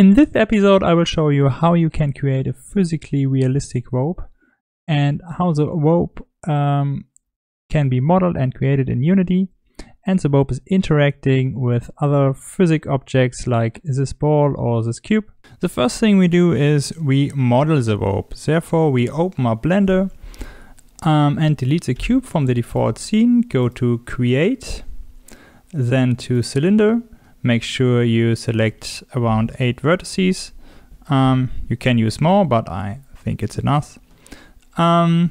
In this episode, I will show you how you can create a physically realistic rope and how the rope um, can be modeled and created in Unity. And the rope is interacting with other physics objects like this ball or this cube. The first thing we do is we model the rope. Therefore, we open our Blender um, and delete the cube from the default scene. Go to Create, then to Cylinder. Make sure you select around 8 vertices. Um, you can use more, but I think it's enough. Um,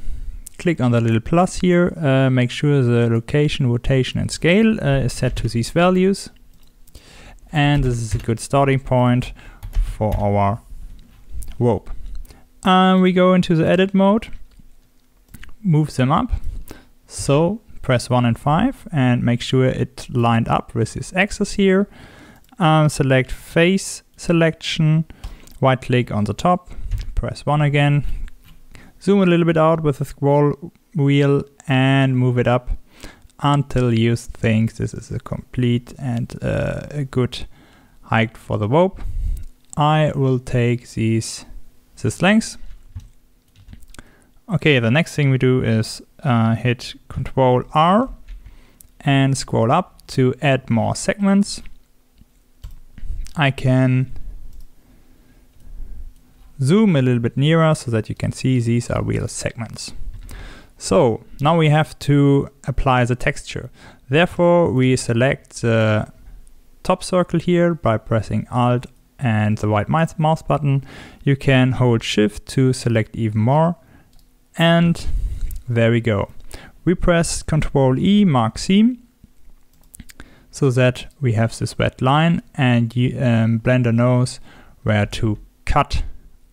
click on the little plus here, uh, make sure the location, rotation and scale uh, is set to these values. And this is a good starting point for our rope. Um, we go into the edit mode, move them up. So press 1 and 5 and make sure it lined up with this axis here. Um, select face selection, right click on the top, press 1 again, zoom a little bit out with the scroll wheel and move it up until you think this is a complete and uh, a good height for the rope. I will take these this length. Okay, the next thing we do is uh, hit Control R and scroll up to add more segments. I can zoom a little bit nearer so that you can see these are real segments. So now we have to apply the texture. Therefore, we select the top circle here by pressing Alt and the right mouse button. You can hold Shift to select even more. And there we go. We press Control E, mark seam, so that we have this red line and um, Blender knows where to cut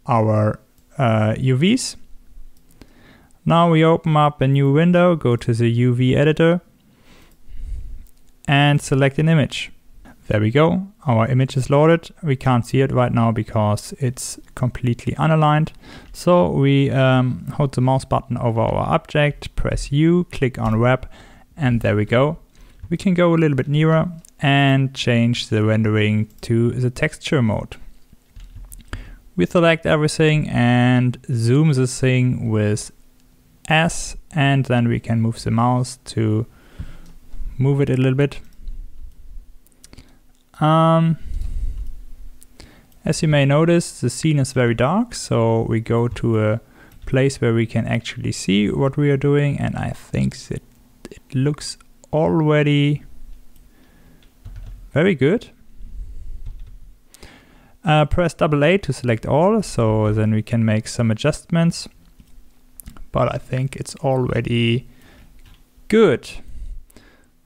our uh, UVs. Now we open up a new window, go to the UV editor and select an image. There we go, our image is loaded. We can't see it right now because it's completely unaligned. So we um, hold the mouse button over our object, press U, click on wrap, and there we go. We can go a little bit nearer and change the rendering to the texture mode. We select everything and zoom the thing with S and then we can move the mouse to move it a little bit. Um, as you may notice, the scene is very dark, so we go to a place where we can actually see what we are doing, and I think it looks already very good. Uh, press double A to select all, so then we can make some adjustments but I think it's already good.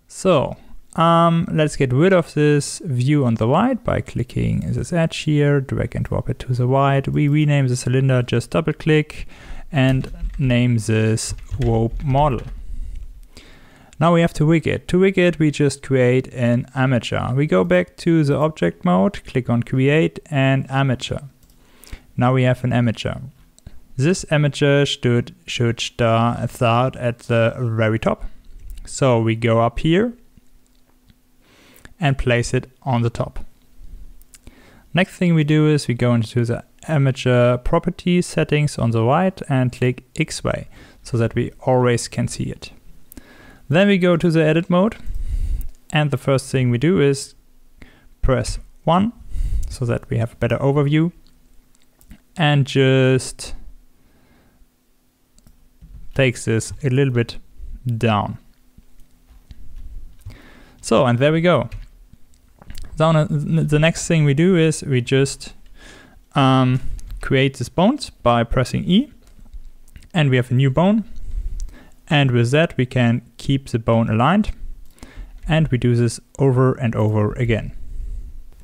So um, let's get rid of this view on the right by clicking this edge here, drag and drop it to the right. We rename the cylinder, just double click and name this rope model. Now we have to rig it. To rig it, we just create an armature. We go back to the object mode, click on create and armature. Now we have an armature. This armature should, should start at the very top. So we go up here and place it on the top. Next thing we do is we go into the armature properties settings on the right and click X-ray so that we always can see it. Then we go to the edit mode and the first thing we do is press 1 so that we have a better overview and just takes this a little bit down. So, and there we go. Now, the next thing we do is we just um, create this bones by pressing E, and we have a new bone. And with that, we can keep the bone aligned, and we do this over and over again.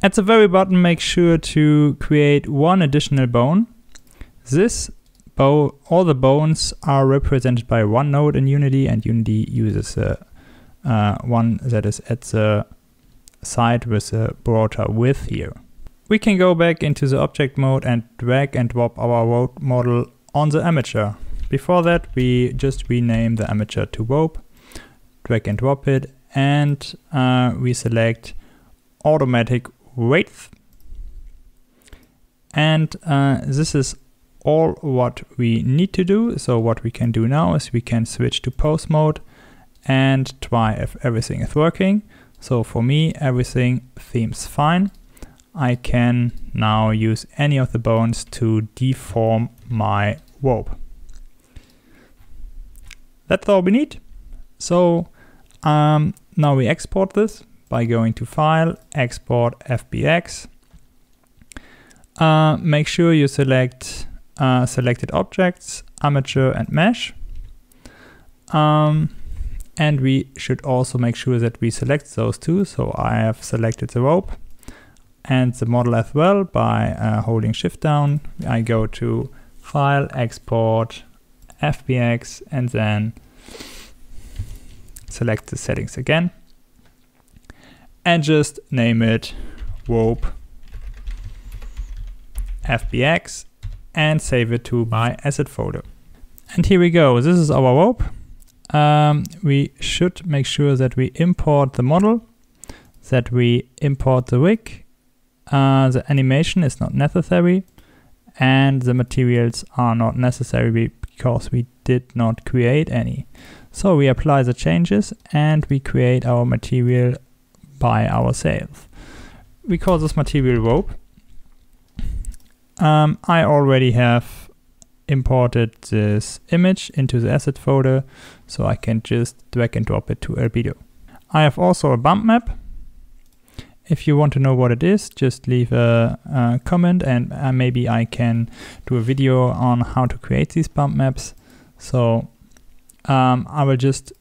At the very bottom, make sure to create one additional bone. This bow, all the bones are represented by one node in Unity, and Unity uses uh, uh, one that is at the side with a broader width here. We can go back into the object mode and drag and drop our rope model on the armature. Before that, we just rename the armature to rope, drag and drop it, and uh, we select automatic weights And uh, this is all what we need to do. So what we can do now is we can switch to pose mode and try if everything is working. So for me, everything seems fine. I can now use any of the bones to deform my rope. That's all we need. So um, now we export this by going to File, Export FBX. Uh, make sure you select uh, selected objects, armature and mesh. Um, and we should also make sure that we select those two. So I have selected the rope and the model as well by uh, holding shift down. I go to File, Export, FBX, and then select the settings again. And just name it rope FBX and save it to my asset folder. And here we go. This is our rope. Um, we should make sure that we import the model, that we import the rig. Uh, the animation is not necessary and the materials are not necessary because we did not create any. So we apply the changes and we create our material by ourselves. We call this material rope um, I already have imported this image into the asset folder, so I can just drag and drop it to Albedo. I have also a bump map. If you want to know what it is, just leave a, a comment and uh, maybe I can do a video on how to create these bump maps. So um, I will just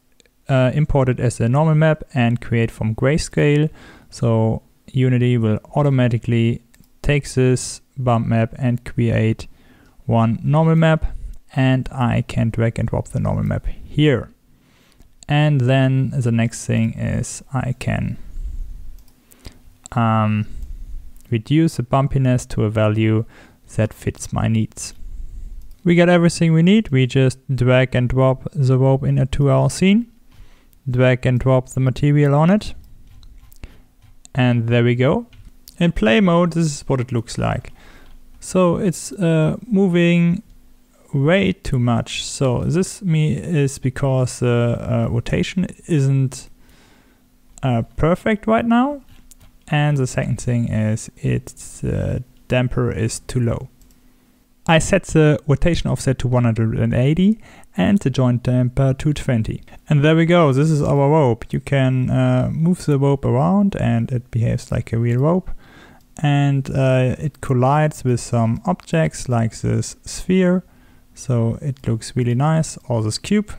uh, import it as a normal map and create from grayscale. So Unity will automatically take this bump map and create one normal map and I can drag and drop the normal map here. And then the next thing is I can um, reduce the bumpiness to a value that fits my needs. We got everything we need. We just drag and drop the rope into our scene, drag and drop the material on it. And there we go. In play mode, this is what it looks like. So it's uh, moving way too much. So this me is because the uh, rotation isn't uh, perfect right now. And the second thing is its uh, damper is too low. I set the rotation offset to 180 and the joint damper to 20. And there we go, this is our rope. You can uh, move the rope around and it behaves like a real rope and uh, it collides with some objects like this sphere. So it looks really nice or this cube.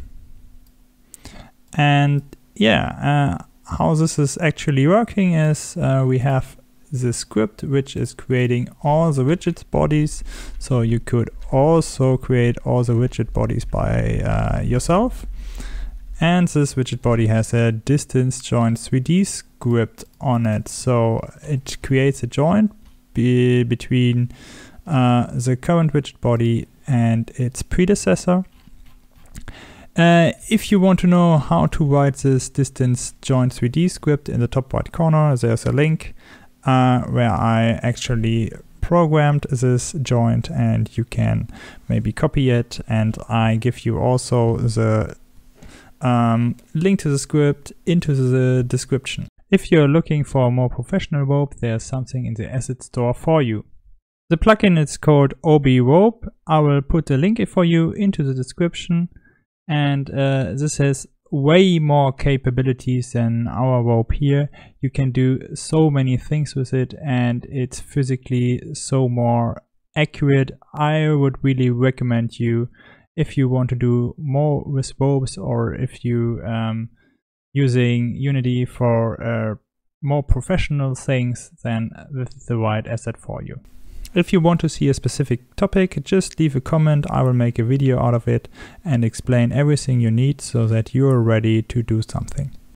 And yeah uh, how this is actually working is uh, we have the script which is creating all the rigid bodies. So you could also create all the rigid bodies by uh, yourself and this rigid body has a distance joint 3D script on it. So it creates a joint be between uh, the current rigid body and its predecessor. Uh, if you want to know how to write this distance joint 3D script in the top right corner, there's a link uh, where I actually programmed this joint and you can maybe copy it and I give you also the um, link to the script into the description. If you're looking for a more professional rope, there's something in the asset store for you. The plugin is called Obi Rope. I will put the link for you into the description. And uh, this has way more capabilities than our rope here. You can do so many things with it and it's physically so more accurate. I would really recommend you if you want to do more with ropes or if you um, using Unity for uh, more professional things, then this is the right asset for you. If you want to see a specific topic, just leave a comment. I will make a video out of it and explain everything you need so that you're ready to do something.